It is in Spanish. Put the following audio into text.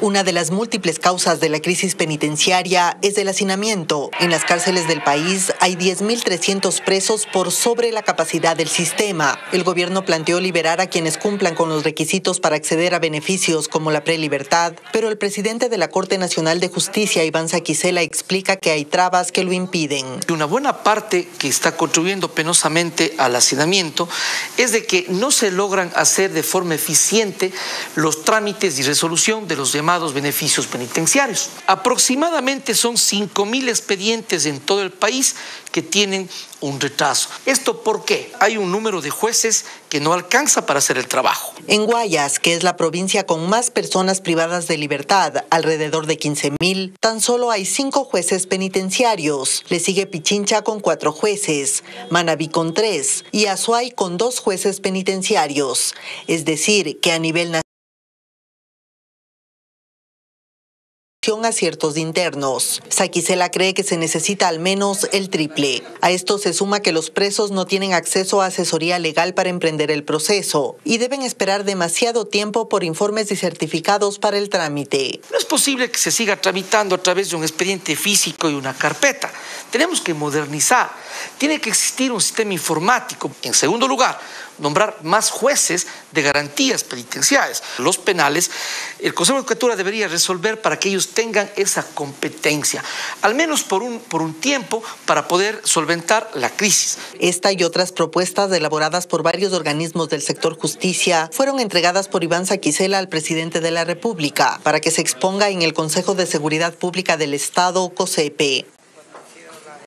Una de las múltiples causas de la crisis penitenciaria es el hacinamiento. En las cárceles del país hay 10.300 presos por sobre la capacidad del sistema. El gobierno planteó liberar a quienes cumplan con los requisitos para acceder a beneficios como la prelibertad, pero el presidente de la Corte Nacional de Justicia, Iván Saquicela, explica que hay trabas que lo impiden. Una buena parte que está contribuyendo penosamente al hacinamiento es de que no se logran hacer de forma eficiente los trámites y resolución de los demás llamados beneficios penitenciarios. Aproximadamente son 5 mil expedientes en todo el país que tienen un retraso. ¿Esto por qué? Hay un número de jueces que no alcanza para hacer el trabajo. En Guayas, que es la provincia con más personas privadas de libertad, alrededor de 15 mil, tan solo hay cinco jueces penitenciarios. Le sigue Pichincha con cuatro jueces, Manabí con tres y Azuay con dos jueces penitenciarios. Es decir, que a nivel nacional a ciertos internos. Saquicela cree que se necesita al menos el triple. A esto se suma que los presos no tienen acceso a asesoría legal para emprender el proceso y deben esperar demasiado tiempo por informes y certificados para el trámite. No es posible que se siga tramitando a través de un expediente físico y una carpeta. Tenemos que modernizar. Tiene que existir un sistema informático. En segundo lugar, nombrar más jueces de garantías penitenciales. Los penales, el Consejo de Judicatura debería resolver para que ellos tengan esa competencia, al menos por un, por un tiempo, para poder solventar la crisis. Esta y otras propuestas elaboradas por varios organismos del sector justicia fueron entregadas por Iván Saquicela al presidente de la República para que se exponga en el Consejo de Seguridad Pública del Estado, COSEPE.